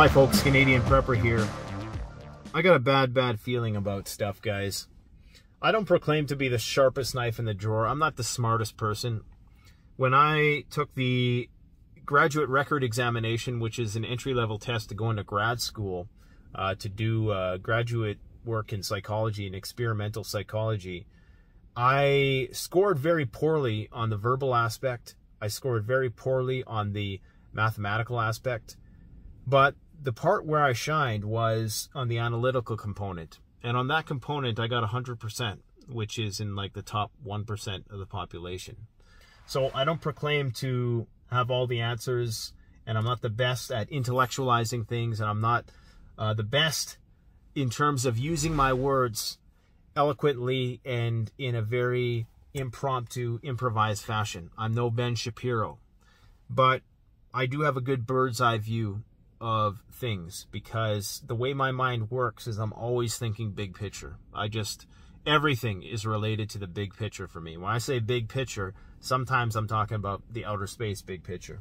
Hi folks, Canadian Prepper here. I got a bad, bad feeling about stuff, guys. I don't proclaim to be the sharpest knife in the drawer. I'm not the smartest person. When I took the graduate record examination, which is an entry-level test to go into grad school uh, to do uh, graduate work in psychology and experimental psychology, I scored very poorly on the verbal aspect. I scored very poorly on the mathematical aspect. But the part where I shined was on the analytical component. And on that component, I got 100%, which is in like the top 1% of the population. So I don't proclaim to have all the answers, and I'm not the best at intellectualizing things, and I'm not uh, the best in terms of using my words eloquently and in a very impromptu, improvised fashion. I'm no Ben Shapiro. But I do have a good bird's eye view of things because the way my mind works is I'm always thinking big picture. I just everything is related to the big picture for me. When I say big picture, sometimes I'm talking about the outer space big picture.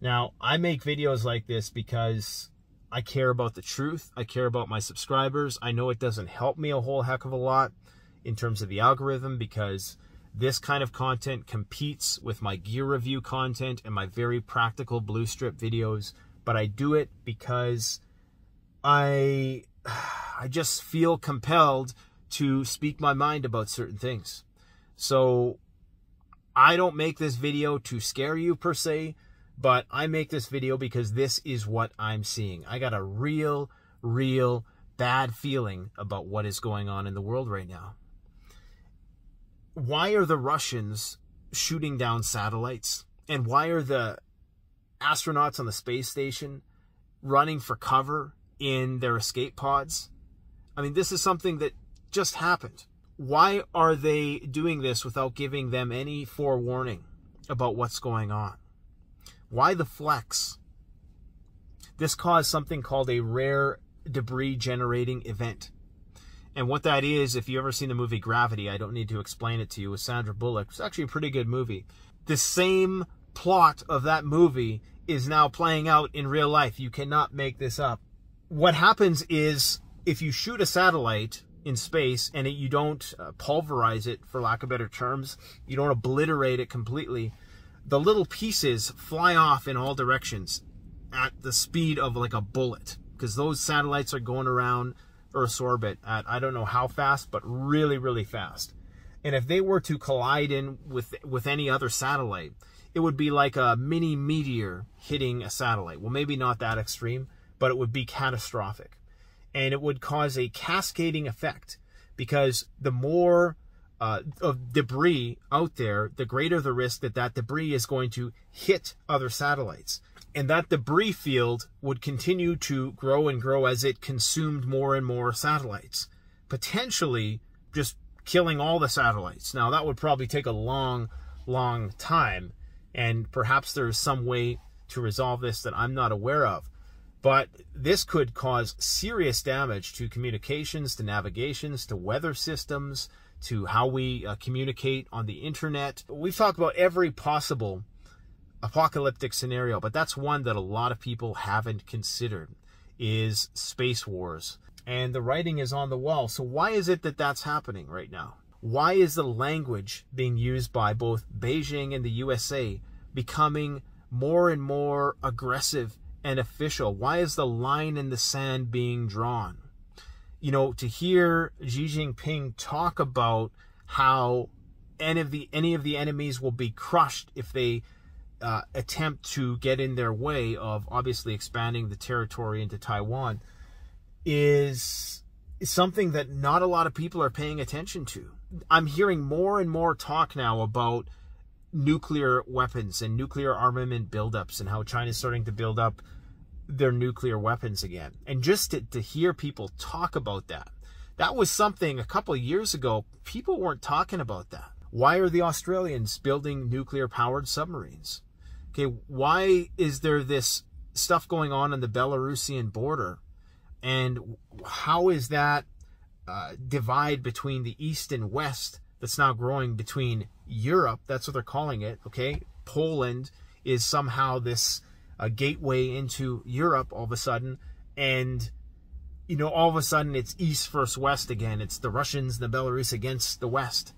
Now, I make videos like this because I care about the truth. I care about my subscribers. I know it doesn't help me a whole heck of a lot in terms of the algorithm because this kind of content competes with my gear review content and my very practical blue strip videos but I do it because I I just feel compelled to speak my mind about certain things. So I don't make this video to scare you per se, but I make this video because this is what I'm seeing. I got a real, real bad feeling about what is going on in the world right now. Why are the Russians shooting down satellites? And why are the astronauts on the space station running for cover in their escape pods. I mean, this is something that just happened. Why are they doing this without giving them any forewarning about what's going on? Why the flex? This caused something called a rare debris generating event. And what that is, if you ever seen the movie Gravity, I don't need to explain it to you, with Sandra Bullock. It's actually a pretty good movie. The same plot of that movie is now playing out in real life. You cannot make this up. What happens is if you shoot a satellite in space and it, you don't uh, pulverize it, for lack of better terms, you don't obliterate it completely, the little pieces fly off in all directions at the speed of like a bullet because those satellites are going around Earth's orbit at I don't know how fast, but really, really fast. And if they were to collide in with with any other satellite, it would be like a mini meteor hitting a satellite. Well, maybe not that extreme, but it would be catastrophic. And it would cause a cascading effect because the more uh, of debris out there, the greater the risk that that debris is going to hit other satellites. And that debris field would continue to grow and grow as it consumed more and more satellites, potentially just killing all the satellites. Now, that would probably take a long, long time and perhaps there is some way to resolve this that I'm not aware of. But this could cause serious damage to communications, to navigations, to weather systems, to how we uh, communicate on the internet. We've talked about every possible apocalyptic scenario, but that's one that a lot of people haven't considered is space wars. And the writing is on the wall. So why is it that that's happening right now? Why is the language being used by both Beijing and the USA becoming more and more aggressive and official? Why is the line in the sand being drawn? You know, to hear Xi Jinping talk about how any of the any of the enemies will be crushed if they uh, attempt to get in their way of obviously expanding the territory into Taiwan is something that not a lot of people are paying attention to. I'm hearing more and more talk now about nuclear weapons and nuclear armament buildups and how China's starting to build up their nuclear weapons again. And just to, to hear people talk about that, that was something a couple years ago, people weren't talking about that. Why are the Australians building nuclear powered submarines? Okay, why is there this stuff going on on the Belarusian border? And how is that uh, divide between the East and West that's now growing between Europe, that's what they're calling it, okay? Poland is somehow this a gateway into Europe all of a sudden, and you know, all of a sudden it's East versus West again. It's the Russians, the Belarus against the West.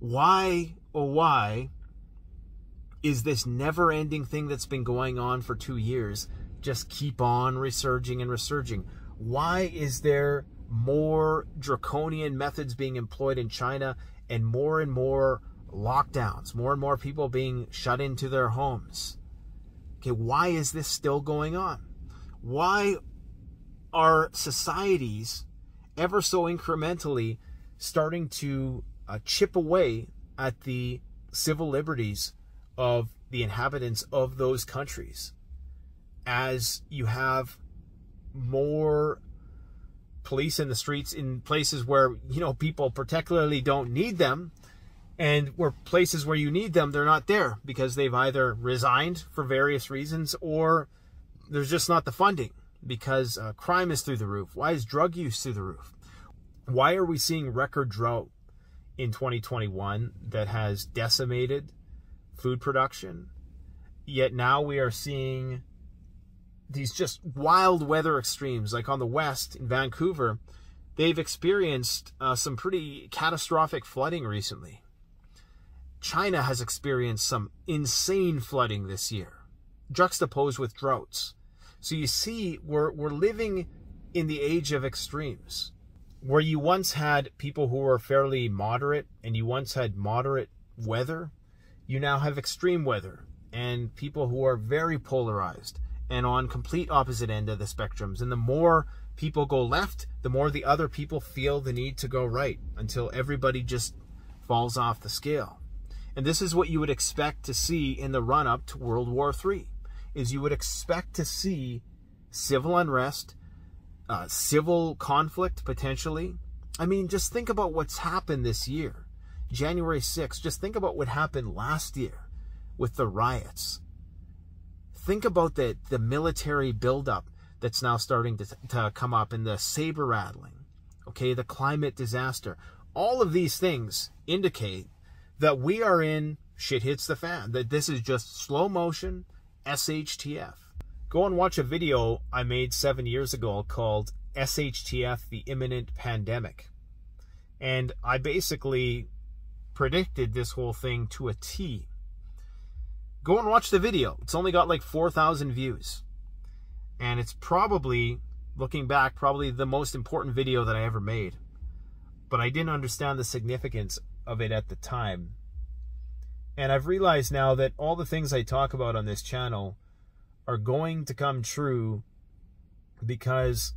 Why, oh, why is this never ending thing that's been going on for two years just keep on resurging and resurging? Why is there more draconian methods being employed in China and more and more lockdowns, more and more people being shut into their homes? Okay, why is this still going on? Why are societies ever so incrementally starting to uh, chip away at the civil liberties of the inhabitants of those countries as you have more police in the streets in places where you know people particularly don't need them. And where places where you need them they're not there because they've either resigned for various reasons or there's just not the funding because uh, crime is through the roof. Why is drug use through the roof? Why are we seeing record drought in 2021 that has decimated food production. Yet now we are seeing these just wild weather extremes. Like on the west in Vancouver, they've experienced uh, some pretty catastrophic flooding recently. China has experienced some insane flooding this year, juxtaposed with droughts. So you see, we're, we're living in the age of extremes where you once had people who were fairly moderate and you once had moderate weather, you now have extreme weather and people who are very polarized and on complete opposite end of the spectrums. And the more people go left, the more the other people feel the need to go right until everybody just falls off the scale. And this is what you would expect to see in the run up to World War III is you would expect to see civil unrest, uh, civil conflict potentially. I mean, just think about what's happened this year. January 6th, just think about what happened last year with the riots. Think about the, the military buildup that's now starting to, to come up and the saber rattling, okay, the climate disaster. All of these things indicate that we are in shit hits the fan, that this is just slow motion SHTF go and watch a video I made seven years ago called SHTF The Imminent Pandemic. And I basically predicted this whole thing to a T. Go and watch the video. It's only got like 4,000 views. And it's probably, looking back, probably the most important video that I ever made. But I didn't understand the significance of it at the time. And I've realized now that all the things I talk about on this channel are going to come true because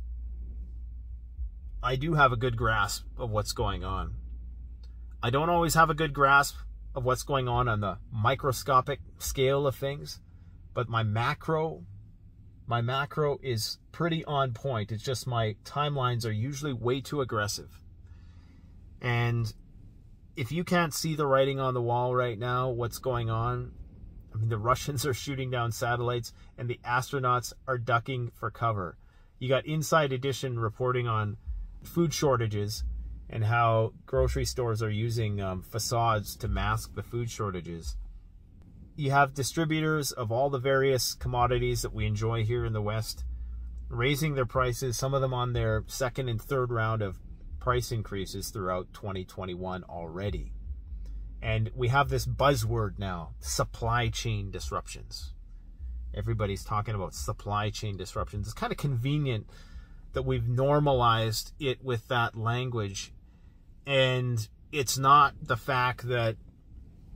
I do have a good grasp of what's going on. I don't always have a good grasp of what's going on on the microscopic scale of things, but my macro my macro is pretty on point. It's just my timelines are usually way too aggressive. And if you can't see the writing on the wall right now, what's going on, I mean, the Russians are shooting down satellites and the astronauts are ducking for cover. You got Inside Edition reporting on food shortages and how grocery stores are using um, facades to mask the food shortages. You have distributors of all the various commodities that we enjoy here in the West raising their prices, some of them on their second and third round of price increases throughout 2021 already. And we have this buzzword now supply chain disruptions. Everybody's talking about supply chain disruptions. It's kind of convenient that we've normalized it with that language. And it's not the fact that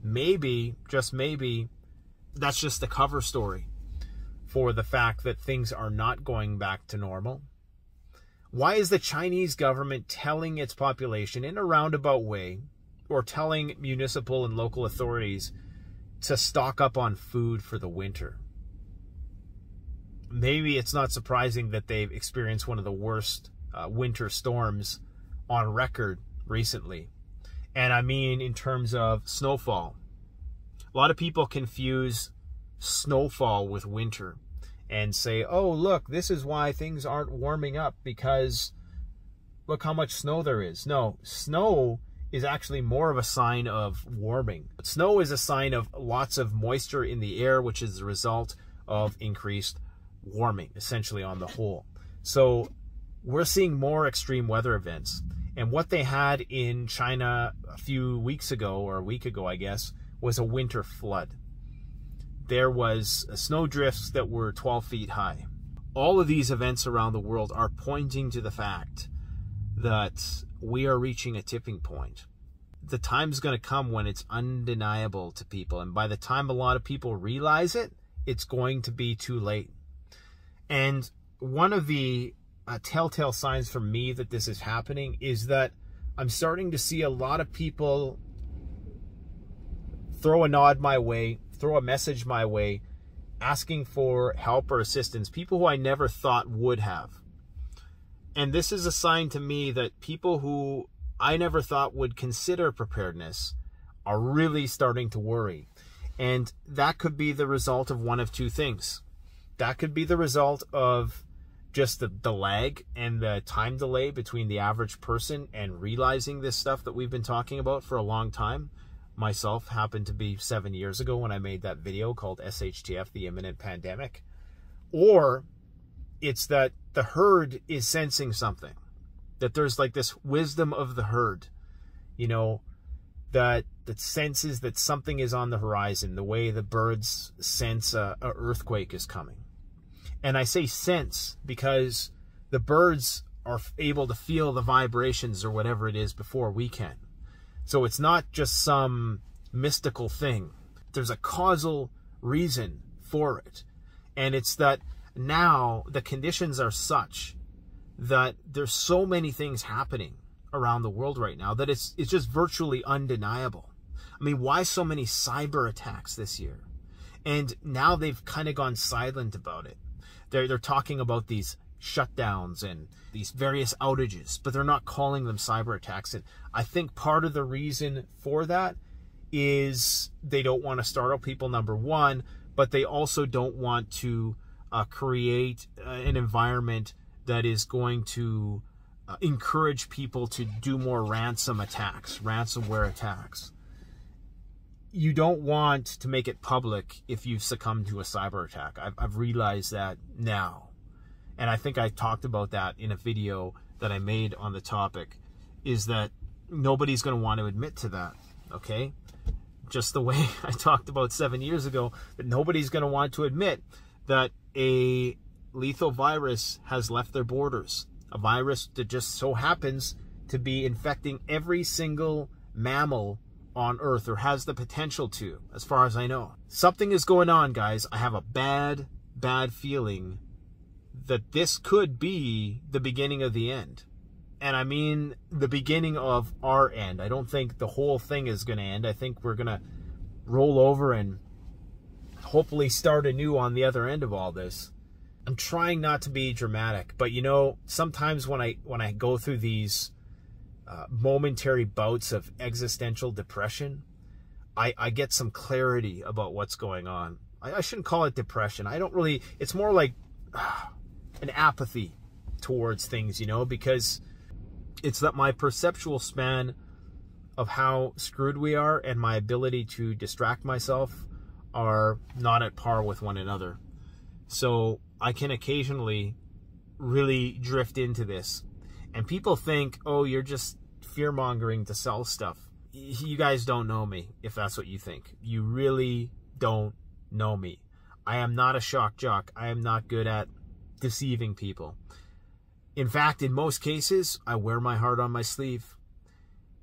maybe, just maybe, that's just the cover story for the fact that things are not going back to normal. Why is the Chinese government telling its population in a roundabout way or telling municipal and local authorities to stock up on food for the winter. Maybe it's not surprising that they've experienced one of the worst uh, winter storms on record recently. And I mean in terms of snowfall. A lot of people confuse snowfall with winter and say, oh, look, this is why things aren't warming up because look how much snow there is. No, snow is actually more of a sign of warming. Snow is a sign of lots of moisture in the air, which is the result of increased warming, essentially on the whole. So we're seeing more extreme weather events. And what they had in China a few weeks ago, or a week ago, I guess, was a winter flood. There was snow drifts that were 12 feet high. All of these events around the world are pointing to the fact that we are reaching a tipping point. The time's going to come when it's undeniable to people. And by the time a lot of people realize it, it's going to be too late. And one of the uh, telltale signs for me that this is happening is that I'm starting to see a lot of people throw a nod my way, throw a message my way, asking for help or assistance, people who I never thought would have. And this is a sign to me that people who I never thought would consider preparedness are really starting to worry. And that could be the result of one of two things. That could be the result of just the, the lag and the time delay between the average person and realizing this stuff that we've been talking about for a long time. Myself happened to be seven years ago when I made that video called SHTF, the imminent pandemic. Or it's that the herd is sensing something, that there's like this wisdom of the herd, you know, that that senses that something is on the horizon, the way the birds sense a, a earthquake is coming and I say sense because the birds are able to feel the vibrations or whatever it is before we can. So it's not just some mystical thing. There's a causal reason for it. And it's that now the conditions are such that there's so many things happening around the world right now that it's it's just virtually undeniable. I mean, why so many cyber attacks this year? And now they've kind of gone silent about it they're, they're talking about these shutdowns and these various outages, but they're not calling them cyber attacks. And I think part of the reason for that is they don't want to startle people, number one, but they also don't want to uh, create uh, an environment that is going to uh, encourage people to do more ransom attacks, ransomware attacks. You don't want to make it public if you've succumbed to a cyber attack. I've, I've realized that now. And I think I talked about that in a video that I made on the topic, is that nobody's going to want to admit to that, okay? Just the way I talked about seven years ago, that nobody's going to want to admit that a lethal virus has left their borders. A virus that just so happens to be infecting every single mammal on Earth or has the potential to, as far as I know. Something is going on, guys. I have a bad, bad feeling that this could be the beginning of the end. And I mean the beginning of our end. I don't think the whole thing is going to end. I think we're going to roll over and hopefully start anew on the other end of all this. I'm trying not to be dramatic, but you know, sometimes when I when I go through these uh, momentary bouts of existential depression, I, I get some clarity about what's going on. I, I shouldn't call it depression. I don't really, it's more like uh, an apathy towards things, you know, because it's that my perceptual span of how screwed we are and my ability to distract myself are not at par with one another. So I can occasionally really drift into this and people think, oh, you're just fear mongering to sell stuff. You guys don't know me if that's what you think. You really don't know me. I am not a shock jock. I am not good at deceiving people. In fact, in most cases, I wear my heart on my sleeve.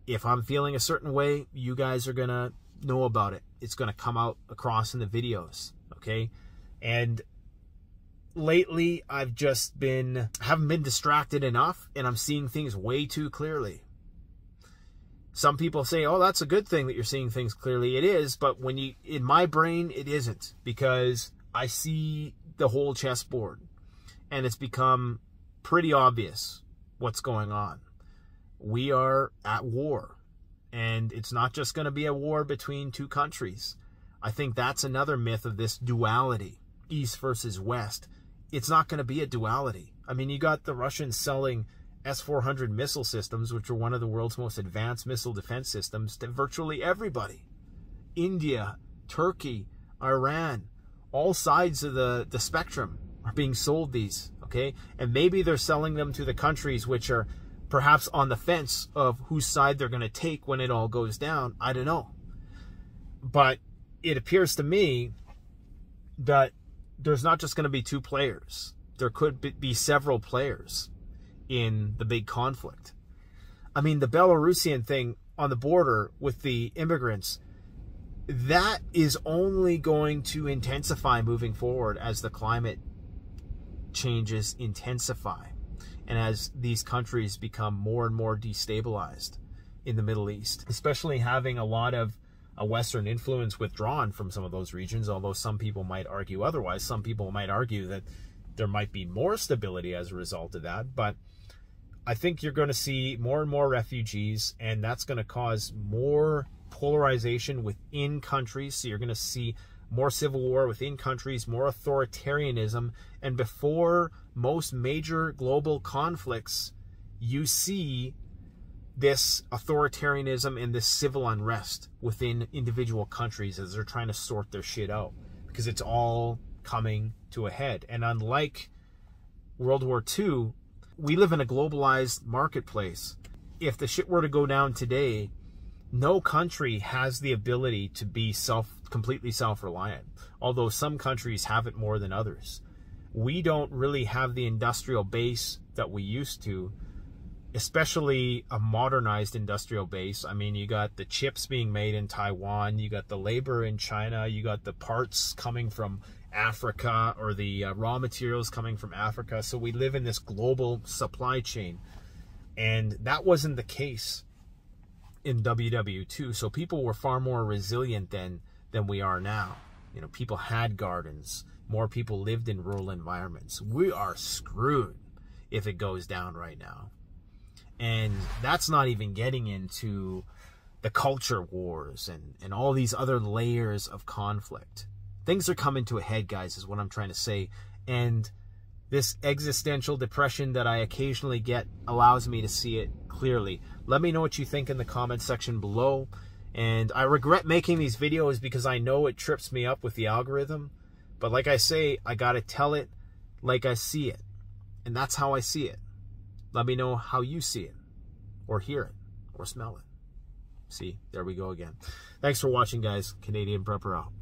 If I'm feeling a certain way, you guys are going to know about it. It's going to come out across in the videos, okay? And lately I've just been haven't been distracted enough and I'm seeing things way too clearly. Some people say, "Oh, that's a good thing that you're seeing things clearly." It is, but when you in my brain it isn't because I see the whole chessboard and it's become pretty obvious what's going on. We are at war and it's not just going to be a war between two countries. I think that's another myth of this duality, east versus west it's not going to be a duality. I mean, you got the Russians selling S-400 missile systems, which are one of the world's most advanced missile defense systems, to virtually everybody. India, Turkey, Iran, all sides of the, the spectrum are being sold these, okay? And maybe they're selling them to the countries which are perhaps on the fence of whose side they're going to take when it all goes down. I don't know. But it appears to me that there's not just going to be two players. There could be several players in the big conflict. I mean, the Belarusian thing on the border with the immigrants, that is only going to intensify moving forward as the climate changes intensify and as these countries become more and more destabilized in the Middle East, especially having a lot of a Western influence withdrawn from some of those regions, although some people might argue otherwise. Some people might argue that there might be more stability as a result of that. But I think you're going to see more and more refugees, and that's going to cause more polarization within countries. So you're going to see more civil war within countries, more authoritarianism. And before most major global conflicts, you see this authoritarianism and this civil unrest within individual countries as they're trying to sort their shit out because it's all coming to a head. And unlike World War II, we live in a globalized marketplace. If the shit were to go down today, no country has the ability to be self completely self-reliant, although some countries have it more than others. We don't really have the industrial base that we used to especially a modernized industrial base. I mean, you got the chips being made in Taiwan, you got the labor in China, you got the parts coming from Africa or the uh, raw materials coming from Africa. So we live in this global supply chain. And that wasn't the case in WW2. So people were far more resilient than than we are now. You know, people had gardens. More people lived in rural environments. We are screwed if it goes down right now. And that's not even getting into the culture wars and, and all these other layers of conflict. Things are coming to a head, guys, is what I'm trying to say. And this existential depression that I occasionally get allows me to see it clearly. Let me know what you think in the comment section below. And I regret making these videos because I know it trips me up with the algorithm. But like I say, I got to tell it like I see it. And that's how I see it. Let me know how you see it, or hear it, or smell it. See, there we go again. Thanks for watching, guys. Canadian Prepper out.